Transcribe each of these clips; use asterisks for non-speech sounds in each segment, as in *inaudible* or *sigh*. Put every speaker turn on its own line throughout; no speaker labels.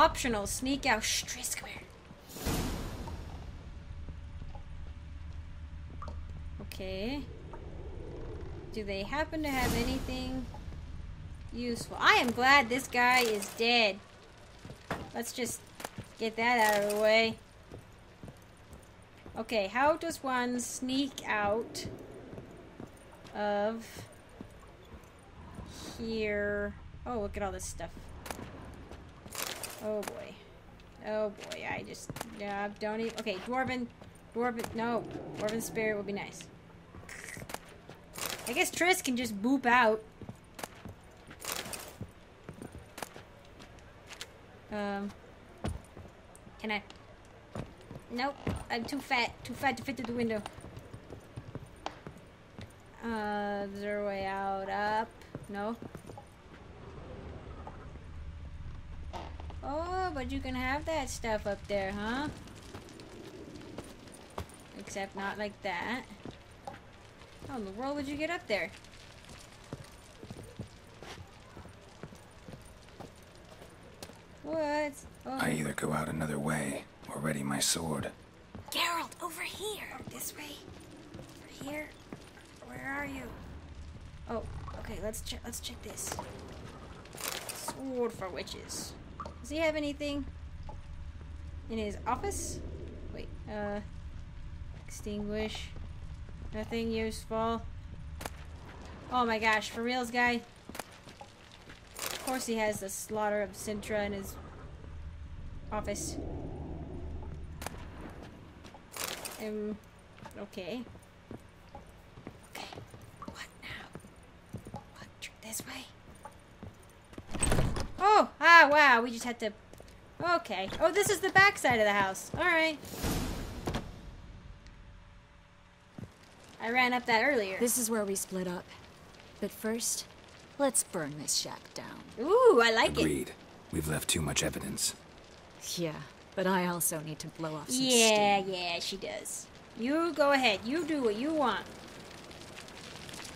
optional. Sneak out. Shh, Triss, come here. Okay. Do they happen to have anything useful? I am glad this guy is dead. Let's just get that out of the way. Okay, how does one sneak out of here? Oh, look at all this stuff. Oh boy. Oh boy, I just, yeah, don't even, okay, Dwarven, Dwarven, no, Dwarven Spirit would be nice. I guess Triss can just boop out. Um, can I? Nope, I'm too fat, too fat to fit through the window. Uh, is there a way out? Up? No? Oh, but you can have that stuff up there, huh? Except not like that. How in the world would you get up there? What? Oh.
I either go out another way or ready my sword.
Geralt, over here. This way. Over here. Where are you? Oh, okay. Let's check. Let's check this. Sword for witches. Does he have anything in his office? Wait. Uh. Extinguish. Nothing useful. Oh my gosh, for reals, guy? Of course he has the slaughter of Cintra in his office. Um. Okay. What now? What? Tr- This way? Oh! Ah, wow, we just had to... Okay. Oh, this is the back side of the house. Alright. I ran up that earlier.
This is where we split up. But first, let's burn this shack down.
Ooh, I like it.
Agreed. We've left too much evidence.
Yeah, but I also need to blow off some
Yeah,
steam.
yeah, she does. You go ahead. You do what you want.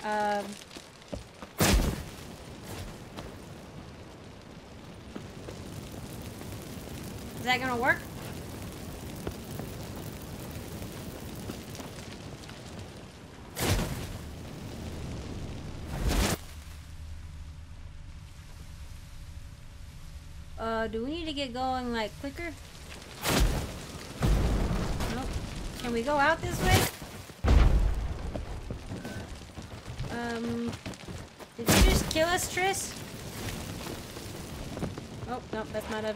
Um. Is that gonna work? Uh, do we need to get going like quicker? Nope. Can we go out this way? Um, did you just kill us, Triss? Oh, nope, that's not a...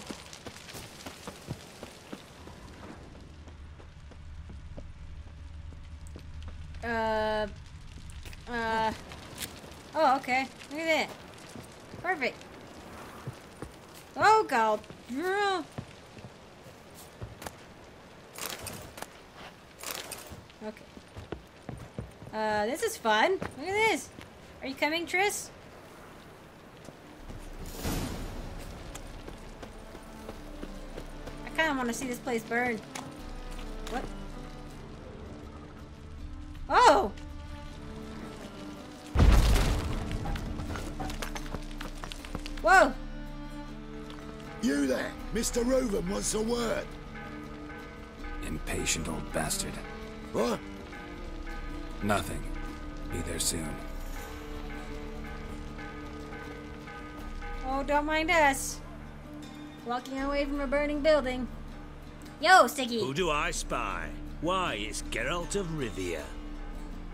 Uh, uh, oh, okay. Look at that. Perfect. Oh, God. Okay. Uh, this is fun. Look at this. Are you coming, Triss? I kind of want to see this place burn.
Mr. Reuven wants a word.
Impatient old bastard.
What?
Nothing. Be there soon.
Oh, don't mind us. Walking away from a burning building. Yo, Sticky!
Who do I spy? Why, it's Geralt of Rivia.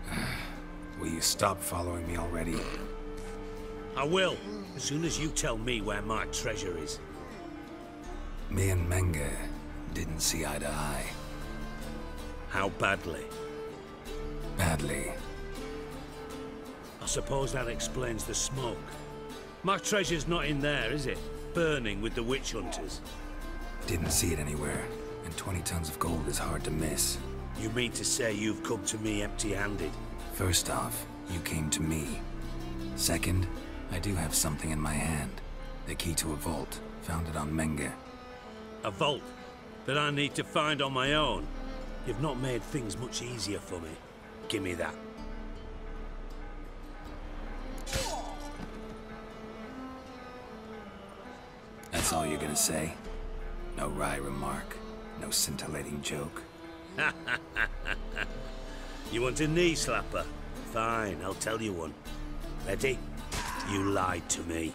*sighs*
Will you stop following me already?
I will, as soon as you tell me where my treasure is.
Me and Menge didn't see eye to eye.
How badly?
Badly.
I suppose that explains the smoke. My treasure's not in there, is it? Burning with the witch hunters.
Didn't see it anywhere. And 20 tons of gold is hard to miss.
You mean to say you've come to me empty-handed?
First off, you came to me. Second, I do have something in my hand. The key to a vault, found it on Menge.
A vault that I need to find on my own. You've not made things much easier for me. Give me that.
That's all you're gonna say? No wry remark, no scintillating joke. *laughs*
You want a knee slapper? Fine, I'll tell you one. Ready? You lied to me.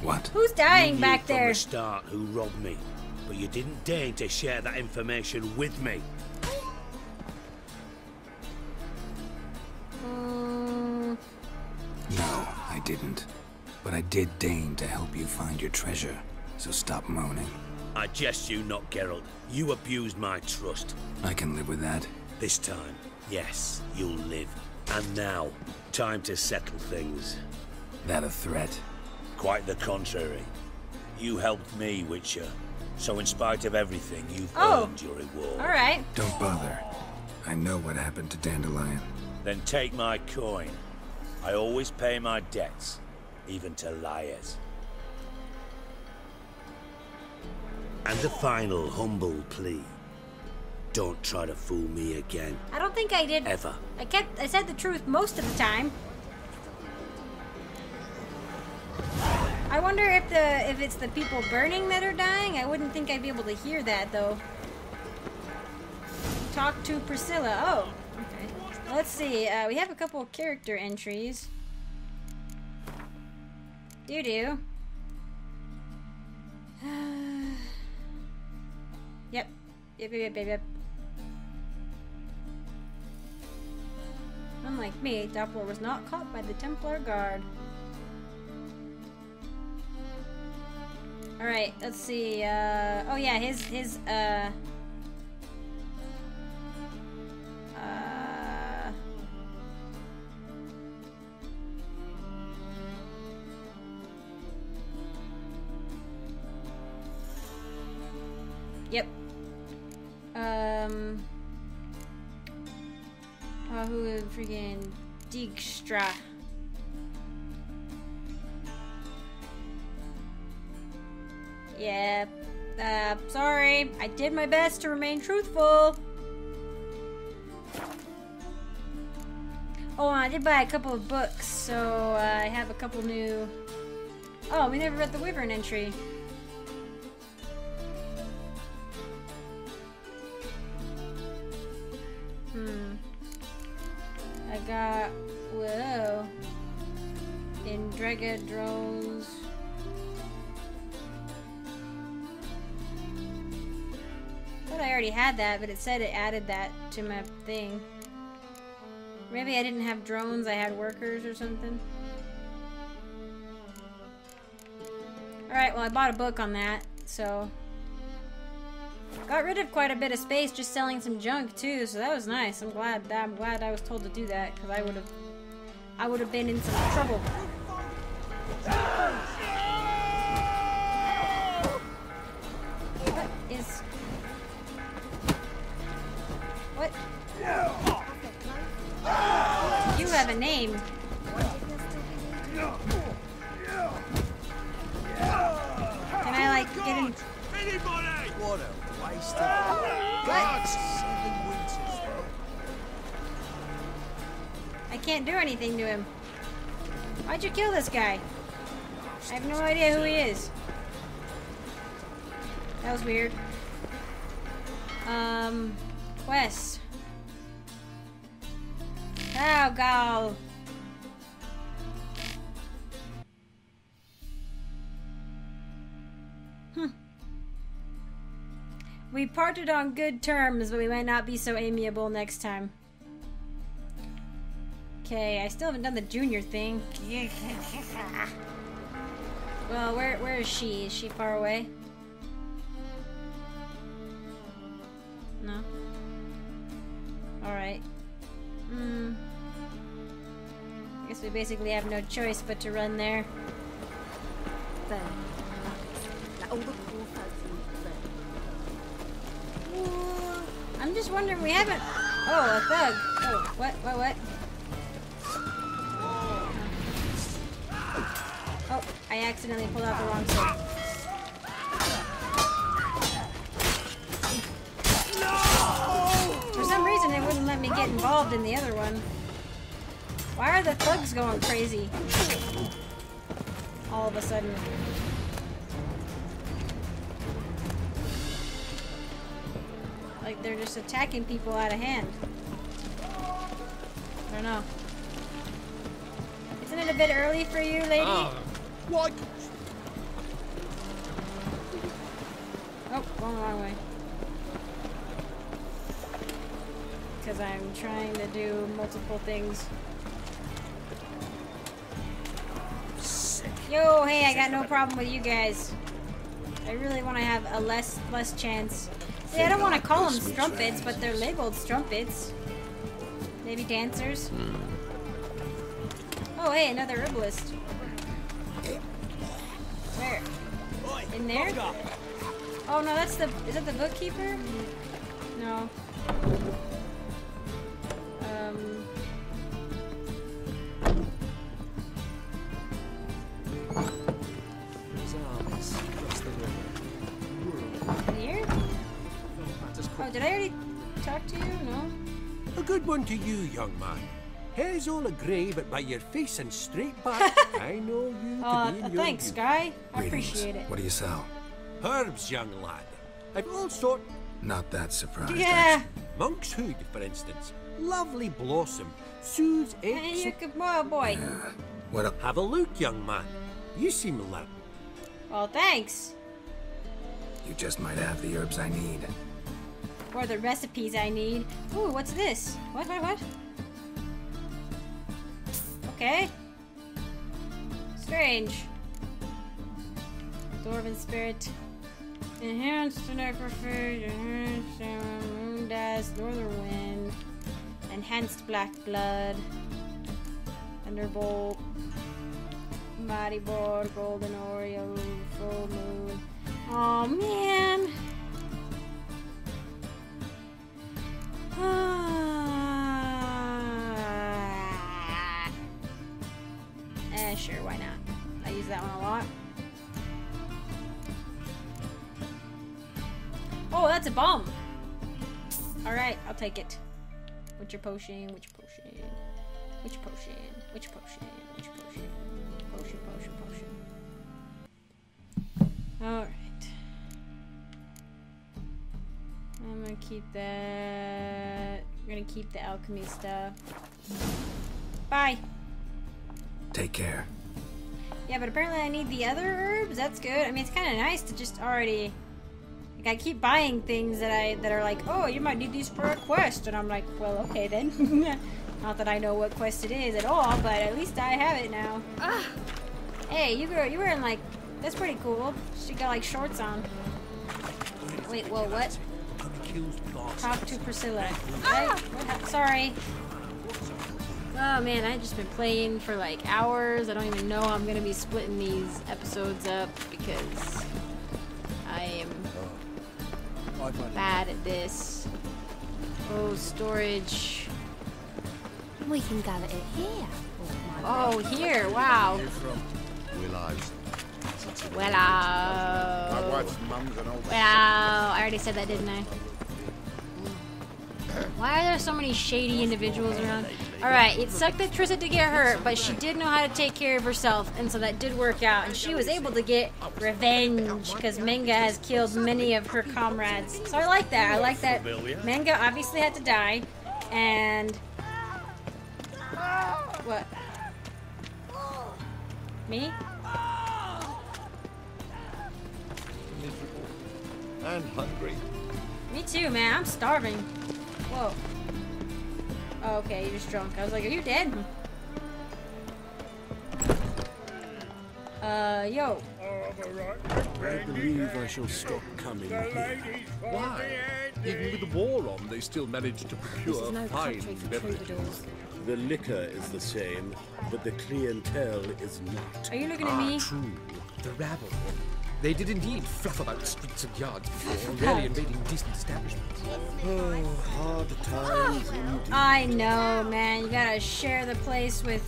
What?
Who's dying
You knew
back
from
there?
the start who robbed me, but you didn't deign to share that information with me.
Mm,
No, I didn't. But I did deign to help you find your treasure, so stop moaning.
I jest you not, Geralt. You abused my trust.
I can live with that.
This time, yes, you'll live. And now, time to settle things.
That a threat?
Quite the contrary. You helped me, Witcher. So in spite of everything, you've
Oh.
earned your reward.
all right.
Don't bother. I know what happened to Dandelion.
Then take my coin. I always pay my debts, even to liars. And the final humble plea. Don't try to fool me again,
I don't think I did.
ever.
I kept. I said the truth most of the time. I wonder if the if it's the people burning that are dying. I wouldn't think I'd be able to hear that though. Talk to Priscilla. Oh, okay. Let's see. Uh, we have a couple of character entries. Do do. *sighs* yep. Yep. Yep. Yep. Yep. Yep. Unlike me, Doppler was not caught by the Templar Guard. Alright, let's see. Uh, oh yeah, his, his, uh... Uh... Yep. Um... Oh, who freaking Dijkstra? Yeah. Uh, sorry. I did my best to remain truthful. Oh, I did buy a couple of books, so uh, I have a couple new. Oh, we never read the Wyvern entry. Hmm. I got whoa in drones. I already had that, but it said it added that to my thing. Maybe I didn't have drones, I had workers or something. Alright, well I bought a book on that, so got rid of quite a bit of space just selling some junk too, so that was nice. I'm glad that I'm glad I was told to do that, because I would have I would have been in some trouble. In?
What a waste of seven winters.
I can't do anything to him. Why'd you kill this guy? I have no idea who he is. That was weird. Um, quest. Oh, God. We parted on good terms, but we might not be so amiable next time. Okay, I still haven't done the junior thing. *laughs* well, where where is she? Is she far away? No. All right. Hmm. I guess we basically have no choice but to run there.
Then,
I'm just wondering, we haven't. Oh, a thug. Oh, what, what, what? Oh, I accidentally pulled out the wrong sword. For some reason, it wouldn't let me get involved in the other one. Why are the thugs going crazy? All of a sudden. They're just attacking people out of hand. I don't know. Isn't it a bit early for you, lady?
Ah, why?
Oh, going the wrong way. Because I'm trying to do multiple things. Sick. Yo, hey, I got no problem with you guys. I really want to have a less less chance. Yeah, I don't want to call them strumpets, but they're labeled strumpets. Maybe dancers. Hmm. Oh, hey, another herbalist. Where? In there? Oh no, that's the. Is that the bookkeeper? No. Oh, did I already talk to you? No.
A good one to you, young man. Hair's all a grey, but by your face and straight back, *laughs* I know you to
Uh,
be in
th-
your
thanks,
youth.
guy. I
Greetings.
appreciate it.
What do you sell?
Herbs, young lad. I've all sort.
Not that surprised.
Yeah.
Monk's hood, for instance. Lovely blossom. Soothes
And
aches.
you could, well, boy.
actually. What up?
Have a look, young man. You seem limp.
Well, thanks.
You just might have the herbs I need.
Or the recipes I need. Ooh, what's this? What, what, what? Okay. Strange. Dwarven spirit. Enhanced necrophagy, enhanced moon dust, northern wind, enhanced black blood, thunderbolt, mighty board, golden oriole, full moon. Oh man. Eh, sure, why not? I use that one a lot. Oh, that's a bomb. All right, I'll take it. Which potion? Which potion? Which potion? Which potion? Which potion? Potion, potion, potion. All I'm gonna keep that. We're gonna keep the alchemy stuff. Bye.
Take care.
Yeah, but apparently I need the other herbs. That's good. I mean, it's kind of nice to just already. Like I keep buying things that I that are like, oh, you might need these for a quest, and I'm like, well, okay then. *laughs* Not that I know what quest it is at all, but at least I have it now. Ah. Hey, you girl, you wearing like that's pretty cool. She got like shorts on. Wait, whoa, what?
Unaccused boss.
Talk to Priscilla. Right? What hap- Sorry. Oh man, I've just been playing for like hours. I don't even know how I'm gonna be splitting these episodes up because I am bad at this. Oh, storage.
We can gather it here.
Oh, here. Wow.
Willows.
Well, uh,
wife's mum's an old.
well, I already said that, didn't I? Why are there so many shady individuals around? Alright, it sucked that Trissa did get hurt, but she did know how to take care of herself, and so that did work out. And she was able to get revenge, because Menge has killed many of her comrades. So I like that. I like that Menge obviously had to die, and... What? Me?
And hungry.
Me too, man. I'm starving. Whoa. Oh, okay, you're just drunk. I was like, are you dead? Uh, yo.
I believe I shall stop coming here. Why? Even with the war on, they still manage to procure fine beverages.
The liquor is the same, but the clientele is not.
Are you looking at me?
True. The rabble. They did indeed fluff about streets and yards before,
about?
rarely invading decent establishments.
Oh, hard times *sighs* indeed.
I know, man. You gotta share the place with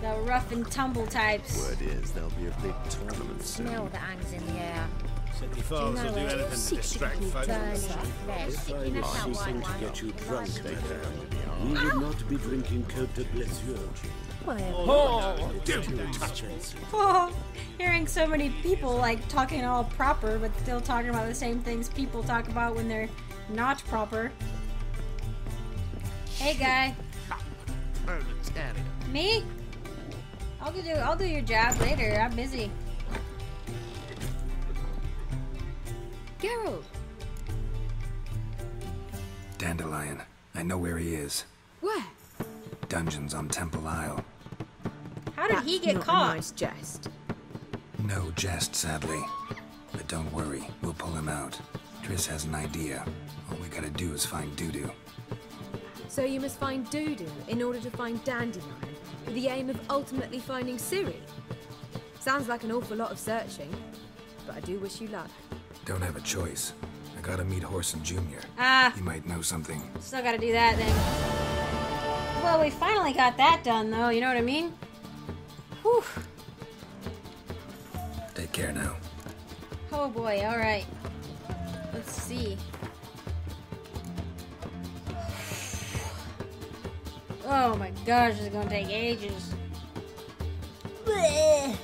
the rough and tumble types.
Word is there'll be a big tournament soon.
Smell the hangs in the air.
City foes will do anything to distract folk.
If I was seeking to get you drunk, madame, you would not be drinking Cote de Blessure.
Well,
Don't touch it.
Oh, hearing so many people like talking all proper, but still talking about the same things people talk about when they're not proper. Hey, guy.
Proletariat.
Me? I'll do I'll do your job later. I'm busy.
Geralt,
Dandelion. I know where he is.
Where?
Dungeons on Temple Isle.
How did he get caught?
Nice jest.
No jest, sadly. But don't worry, we'll pull him out. Triss has an idea. All we gotta do is find Dudu.
So you must find Dudu in order to find Dandelion, with the aim of ultimately finding Ciri. Sounds like an awful lot of searching, but I do wish you luck.
Don't have a choice. I gotta meet Whoreson Jr.
Ah,
He might know something.
still gotta do that then. Well, we finally got that done though, you know what I mean? Whew.
Take care now.
Oh boy, alright. Let's see. Oh my gosh, this is gonna take ages. Blech.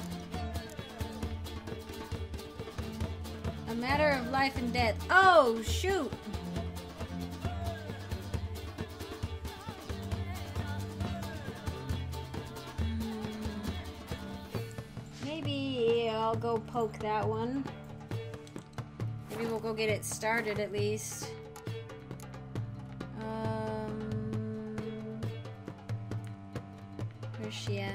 A matter of life and death. Oh, shoot! I'll go poke that one. Maybe we'll go get it started at least. Um, where's she at?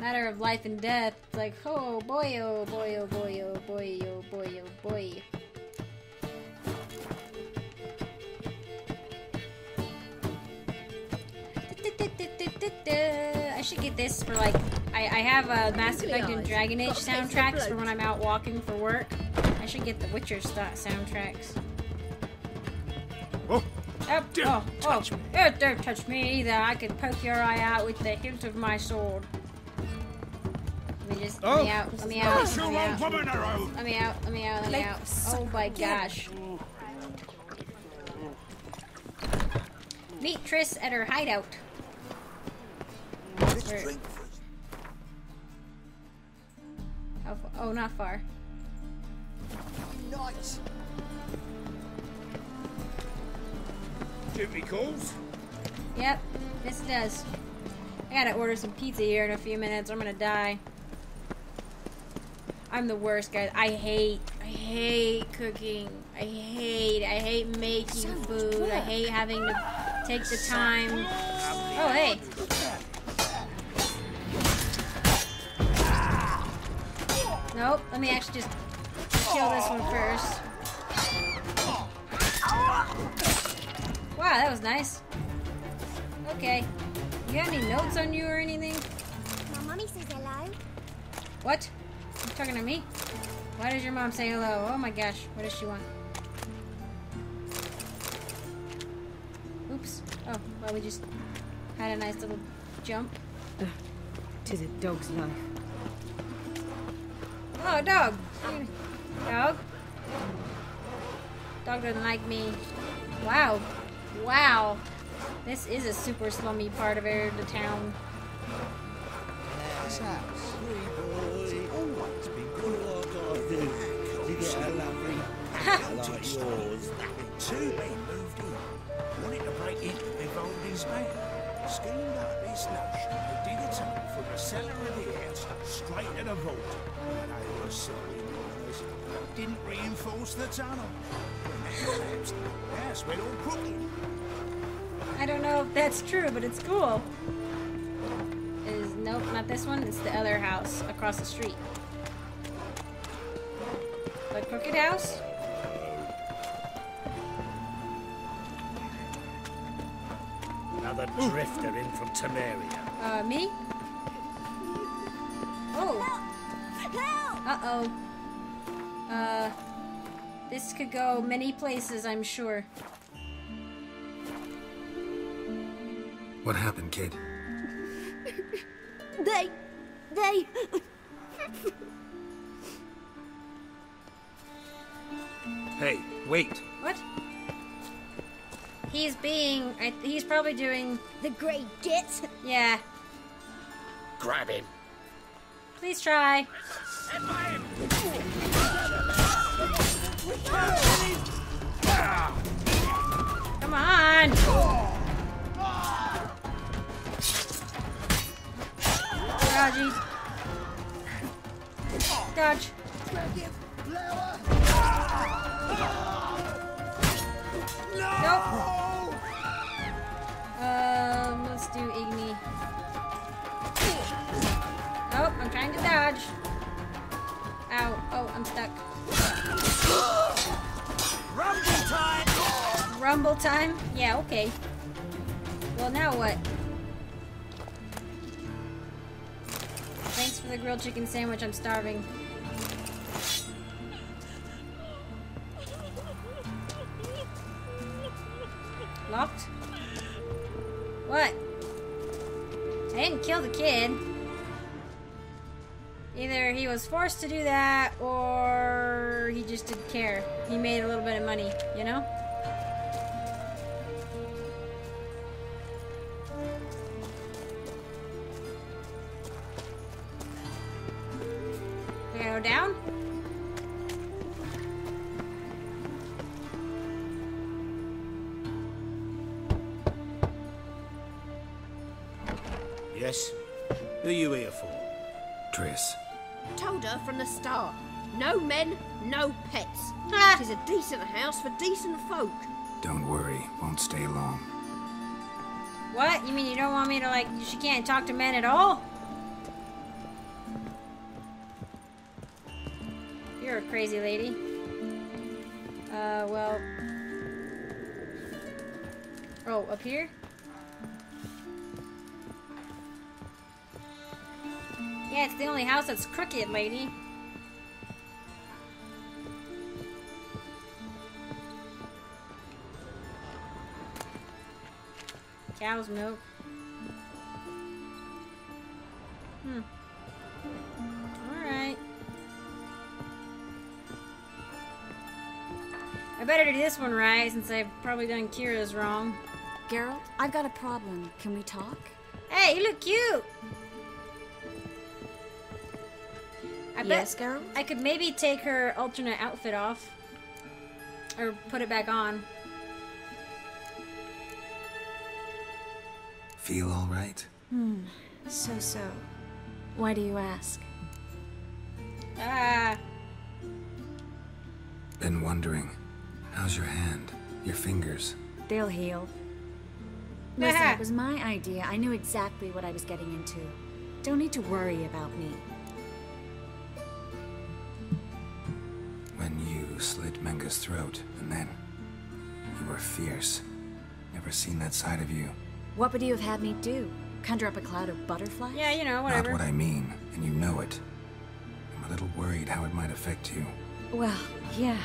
Matter of life and death. It's like, oh boy, oh boy, oh boy, oh boy, oh boy, oh boy. I should get this for like. I, I have a Mass Effect and Dragon Age soundtracks for when I'm out walking for work. I should get the Witcher st- soundtracks.
Oh,
Oh,
Don't
oh, oh.
touch
oh.
me.
Oh, don't touch me either. I can poke your eye out with the hilt of my sword. Let me just. Let me
Oh.
out. Let me out. Let me
old
out.
woman around.
Let me out. Let me out. Let me out. Oh my gosh. Meet Triss at her hideout. Where- How fa- oh, not far.
Duty calls.
Yep, this does. I gotta order some pizza here in a few minutes. or I'm gonna die. I'm the worst, guys. I hate, I hate cooking. I hate, I hate making food. I hate having to take the time. Oh, hey. Nope, let me actually just kill this one first. Wow, that was nice. Okay. You got any notes on you or anything?
My mummy says hello.
What? You talking to me? Why does your mom say hello? Oh my gosh, what does she want? Oops. Oh, well, we just had a nice little jump.
Tis a dog's life.
Oh, dog! Dog? Dog doesn't like me. Wow. Wow. This is a super slummy part of the town.
Two men moved in, wanted to break into the Voldy's man. Schemed up this notion to dig a tunnel from the cellar of the house straight to the vault. But they were silly boys. Didn't reinforce the tunnel. When that collapsed, the house went all crooked.
I don't know if that's true, but it's cool. Is nope, not this one. It's the other house across the street. The crooked house?
Drifter in from Temeria.
Uh, me? Oh. Uh-oh. Uh, this could go many places, I'm sure.
What happened, kid? *laughs*
They, they.
Hey, wait.
What? He's being, I, he's probably doing,
The great gits.
yeah.
Grab him.
Please try. Run! Dodgy. Dodge. Nope. Do Igni. Oh, I'm trying to dodge. Ow. Oh, I'm stuck.
Rumble time!
Rumble time? Yeah, okay. Well, now what? Thanks for the grilled chicken sandwich. I'm starving. Forced to do that or he just didn't care. He made a little bit of money, you know? We gotta go down?
Yes? Who are you here for?
Triss,
Told her from the start. No men, no pets.
Ah.
It is a decent house for decent folk.
don't worry, won't stay long.
What? You mean you don't want me to, like, she can't talk to men at all? You're a crazy lady. Uh, well. Oh, up here? Yeah, it's the only house that's crooked, lady. Cow's milk. Hmm. Alright. I better do this one right since I've probably done Keira's wrong.
Geralt, I've got a problem. Can we talk?
Hey, you look cute!
Yes,
bet I could maybe take her alternate outfit off. Or put it back on.
Feel all right?
Hmm. So so. Why do you ask?
Ah.
Been wondering. How's your hand? Your fingers?
They'll heal. *laughs* Listen, it was my idea. I knew exactly what I was getting into. Don't need to worry about me.
When you slit Menge's throat, and then you were fierce. Never seen that side of you.
What would you have had me do? Conjure up a cloud of butterflies?
Yeah, you know,
Not
whatever.
what I mean, and you know it. I'm a little worried how it might affect you.
Well, yeah.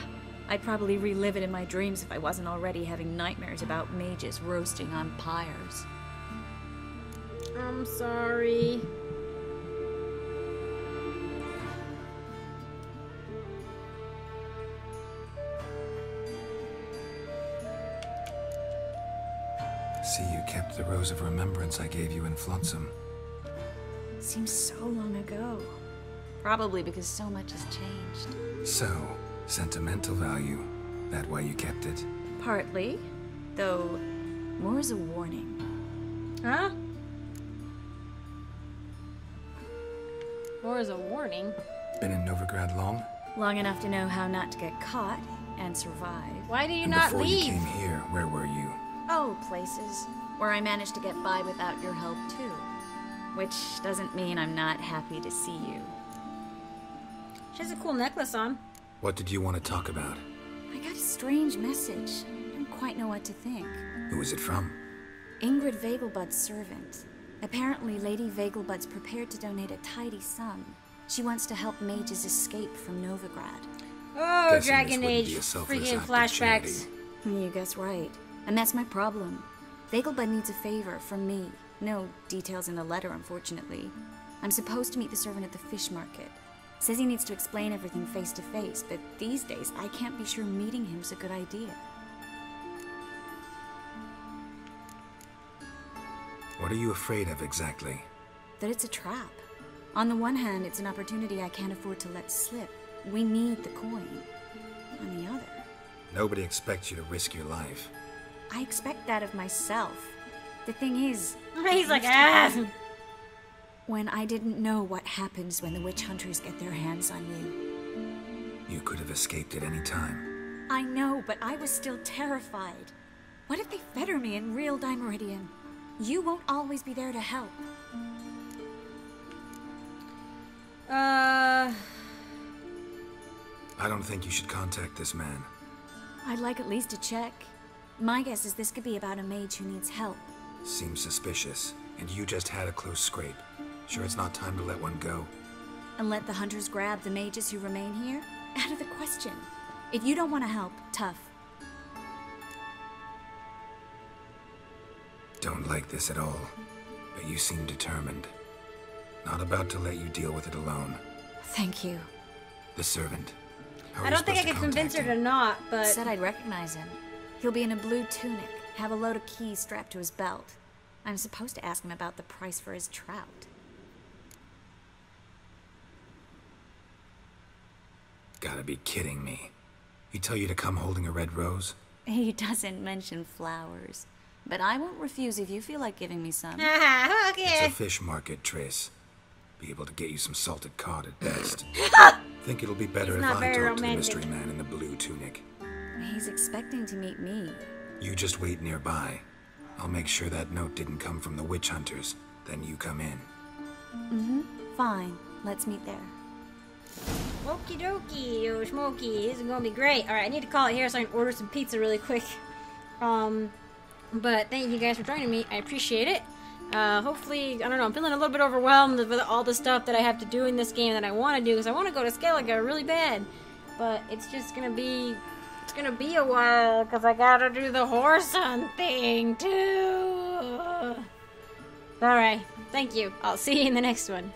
I'd probably relive it in my dreams if I wasn't already having nightmares about mages roasting on pyres.
I'm sorry.
See, you kept the rose of remembrance I gave you in Flotsam.
Seems so long ago. Probably because so much has changed.
So, sentimental value. That why you kept it?
Partly, though more as a warning.
Huh? More as a warning.
Been in Novigrad long?
Long enough to know how not to get caught and survive.
Why do you
and
not
before
leave?
you came here, where were you?
Oh, places where I managed to get by without your help, too. Which doesn't mean I'm not happy to see you.
She has a cool necklace on.
What did you want to talk about?
I got a strange message. I don't quite know what to think.
Who is it from?
Ingrid Vegelbud's servant. Apparently, Lady Vegelbud's prepared to donate a tidy sum. She wants to help mages escape from Novigrad.
Oh,
Guessing
Dragon Age.
be a selfless
Freaking flashbacks.
You guess right. And that's my problem. Vegelbud needs a favor from me. No details in the letter, unfortunately. I'm supposed to meet the servant at the fish market. Says he needs to explain everything face to face, but these days I can't be sure meeting him's a good idea.
What are you afraid of exactly?
That it's a trap. On the one hand, it's an opportunity I can't afford to let slip. We need the coin. On the other,
Nobody expects you to risk your life.
I expect that of myself. The thing is, *laughs*
He's like, ah.
When I didn't know what happens when the witch hunters get their hands on you.
You could have escaped at any time.
I know, but I was still terrified. What if they fetter me in real dimeritium? You won't always be there to help.
Uh,
I don't think you should contact this man.
I'd like at least to check. My guess is this could be about a mage who needs help.
Seems suspicious. And you just had a close scrape. Sure it's not time to let one go?
And let the hunters grab the mages who remain here? *laughs* Out of the question. If you don't want to help, tough.
Don't like this at all. But you seem determined. Not about to let you deal with it alone.
Thank you.
The servant. How are
I don't think I could
to
convince her to not, but
Said I'd recognize him. He'll be in a blue tunic, have a load of keys strapped to his belt. I'm supposed to ask him about the price for his trout.
Gotta be kidding me. He tell you to come holding a red rose?
He *laughs* doesn't mention flowers. But I won't refuse if you feel like giving me some. *laughs*
It's a fish market, Trace. Be able to get you some salted cod at best. *laughs* Think it'll be better
He's
if I
very
talk to the mystery man in the blue tunic.
He's expecting to meet me.
You just wait nearby. I'll make sure that note didn't come from the witch hunters. Then you come in.
Mm-hmm. Fine. Let's meet there.
Okie dokie, yo, Smokey. This is gonna be great. Alright, I need to call it here so I can order some pizza really quick. Um, but thank you guys for joining me. I appreciate it. Uh, hopefully, I don't know, I'm feeling a little bit overwhelmed with all the stuff that I have to do in this game that I want to do because I want to go to Skellige really bad. But it's just gonna be, it's gonna be a while because I gotta do the horse hunt thing too. Alright, thank you. I'll see you in the next one.